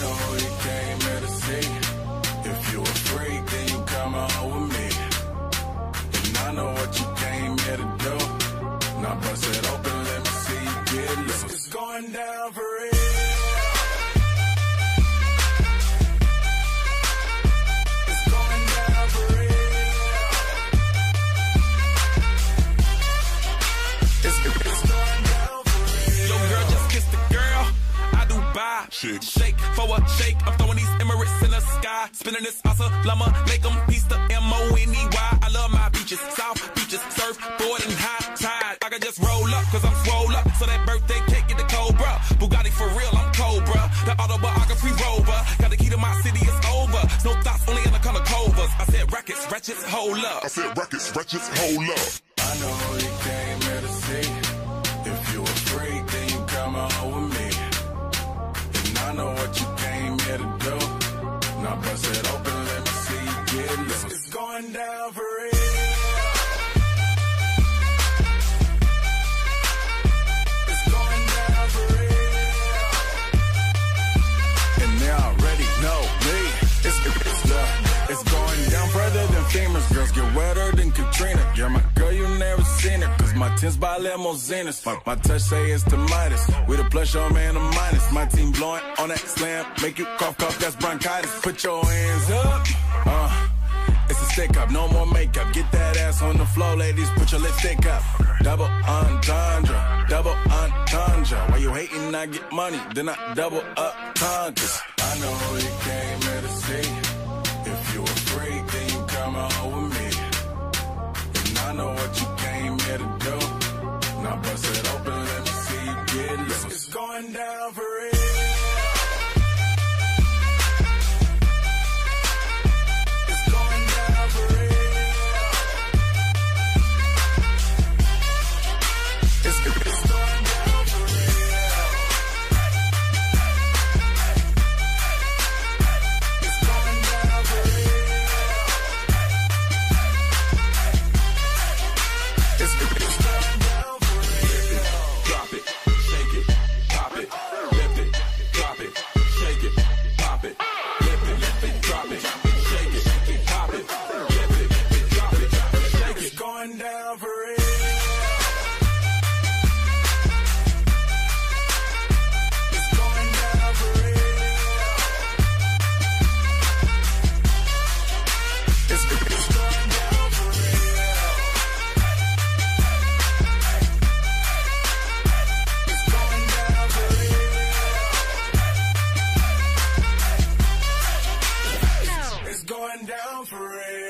know you came here to see. If you a freak, then you come on with me. And I know what you came here to do. Now bust it open, let me see you get loose. It's going down for do buy. Shake. Shake for a shake. I'm throwing these Emirates in the sky. Spinning this asa llama. Make them piece the M-O-N-E-Y. I love my beaches. South beaches. Surfboard and high tide. I can just roll up cause I'm swole up. So that birthday cake get the Cobra. Bugatti for real, I'm Cobra. The autobiography rover. Got the key to my city, it's over. No thoughts, only in the color covers. I said rackets, wretches, hold up. I said rackets, wretches, hold up. I know you came here to do. Now bust it open, let me see you get loose. It's going down for real. It's going down for real. And they already know me. It's, it's, it's going down further than famous girls get wetter than Katrina. You're my tins by limousines. My, my touch say it's the Midas. With a plus, your man a minus. My team blowing on that slam. Make you cough, cough, that's bronchitis. Put your hands up. Uh. It's a stick up, no more makeup. Get that ass on the floor, ladies. Put your lipstick up. Double entendre, double entendre. Why you hating? I get money, then I double up conquers. I know you came here to see. If you a freak, down for going down for real.